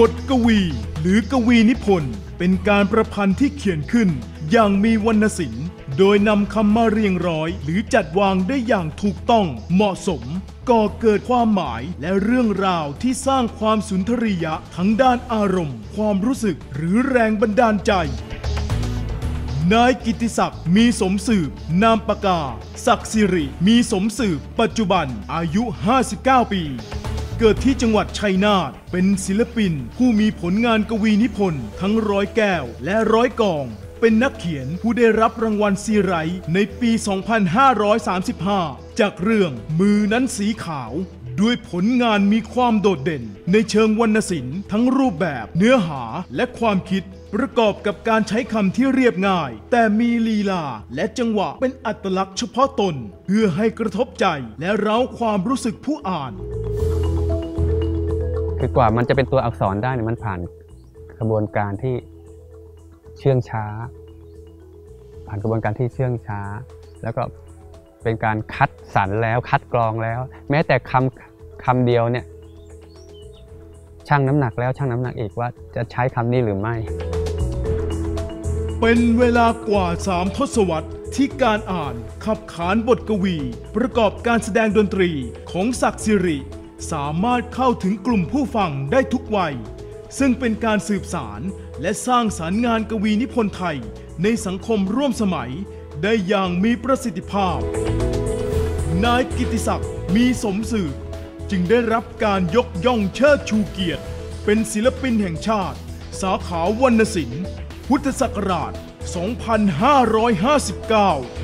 บทกวี หรือกวีนิพนธ์ เป็นการประพันธ์ที่เขียนขึ้น อย่างมีวรรณศิลป์ โดยนำคำมาเรียงร้อย หรือจัดวางได้อย่างถูกต้องเหมาะสม ก่อเกิดความหมายและเรื่องราวที่สร้างความสุนทรียะทั้งด้านอารมณ์ ความรู้สึกหรือแรงบันดาลใจนายกิติศักดิ์มีสมสืบ นามปากกา ศักดิ์สิริ มีสมสืบ ปัจจุบันอายุ 59 ปี เกิดที่จังหวัดชัยนาทเป็นศิลปิน ผู้มีผลงานกวีนิพนธ์ทั้งร้อยแก้ว และร้อยกอง เป็นนักเขียนผู้ได้รับรางวัลซีไรต์ในปี 2535 จากเรื่องมือนั้นสีขาว ด้วยผลงานมีความโดดเด่น ในเชิงวรรณศิลป์ทั้งรูปแบบ เนื้อหาและความคิดประกอบกับการใช้คำที่เรียบง่าย แต่มีลีลาและจังหวะเป็นอัตลักษณ์เฉพาะตน เพื่อให้กระทบใจและเร้าความรู้สึกผู้อ่าน คือกว่ามันจะเป็นตัวอักษรได้เนี่ยมันผ่านกระบวนการที่เชื่องช้า ผ่านกระบวนการที่เชื่องช้า แล้วก็เป็นการคัดสรรแล้วคัดกรองแล้ว แม้แต่คำคำเดียวเนี่ยชั่งน้ำหนักแล้วชั่งน้ำหนักอีกว่าจะใช้คำนี้หรือไม่ เป็นเวลากว่าสามทศวรรษที่การอ่านขับขานบทกวี ประกอบการแสดงดนตรีของศักดิ์สิริ สามารถเข้าถึงกลุ่มผู้ฟังได้ทุกวัย ซึ่งเป็นการสืบสารและสร้างสารรค์งานกวีนิพนธ์ไทย ในสังคมร่วมสมัย ได้อย่างมีประสิทธิภาพ นายกิติศักดิ์มีสมสืบจึงได้รับการยกย่องเชิดชูเกียรติ เป็นศิลปินแห่งชาติ สาขาวรรณศิลป์ พุทธศักราช 2559